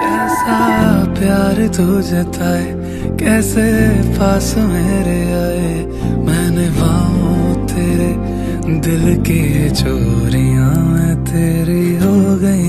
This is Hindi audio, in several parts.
कैसा प्यार तू जताए कैसे पास मेरे आए? मैंने पाऊँ तेरे दिल की चोरियाँ, मैं तेरी हो गई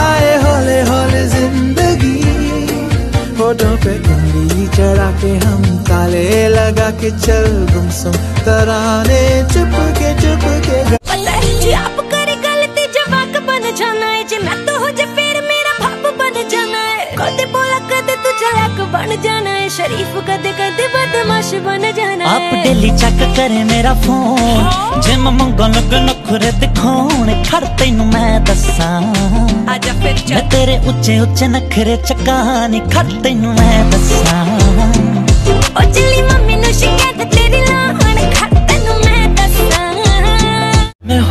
आए हौले हौले ज़िंदगी। होठों पे उंगली चढ़ा के हम ताले लगा के चल गुमसुम तराने चुप के चुप के जाना है जे मैं तो हो जे फिर मेरा भाप बन जाना है। कदे बोला, कदे तू ਨਾਲਾਇਕ ਬਣ ਜਾਣਾ ਹੈ ਸ਼ਰੀਫ ਕਦੇ ਕਦੇ ਬਦਮਾਸ਼ ਬਣ ਜਾਣਾ ਹੈ ਆਪ ਡੇਲੀ ਚੈੱਕ ਕਰੇ ਮੇਰਾ ਫੋਨ ਜਿਮ ਮੰਗੋ ਲੱਗ ਨਖਰੇ ਦਿਖਾਉਣ। ਖੜ ਤੈਨੂੰ ਮੈਂ ਦੱਸਾਂ। ਆਜਾ ਫਿਰ ਚੱਲ। ਤੇਰੇ ਉੱਚੇ ਉੱਚੇ ਨਖਰੇ ਚੱਕਾਂ ਨਹੀਂ ਤੈਨੂੰ ਮੈਂ ਦੱਸਾਂ।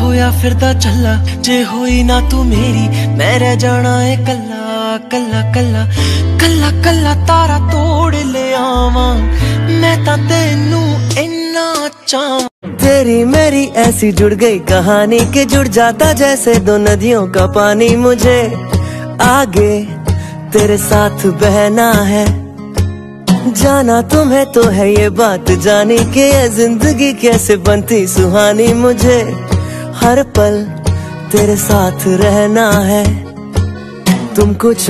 ਹੋਇਆ ਫਿਰਦਾ ਚੱਲਾ। ਜੇ ਹੋਈ ਨਾ ਤੂੰ ਮੇਰੀ ਮੈਂ ਰਹਿ ਜਾਣਾ ਏ ਕੱਲਾ। ਕੱਲਾ ਕੱਲਾ ਕੱਲਾ ਕੱਲਾ ਤਾਰਾ ਤੋੜ ਲਿਆਵਾਂ ਮੈਂ ਤਾਂ ਤੈਨੂੰ ਇੰਨਾ ਚਾਹਾਂ तेरी मेरी ऐसी जुड़ गई कहानी के जुड़ जाता जैसे दो नदियों का पानी मुझे आगे तेरे साथ बहना है जाना तुम्हें तो है ये बात जानी कि ये जिंदगी कैसे बनती सुहानी मुझे हर पल तेरे साथ रहना है तुम कुछ